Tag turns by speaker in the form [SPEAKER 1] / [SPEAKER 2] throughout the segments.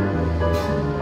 [SPEAKER 1] はい。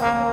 [SPEAKER 1] Oh.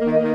[SPEAKER 1] Mm-hmm.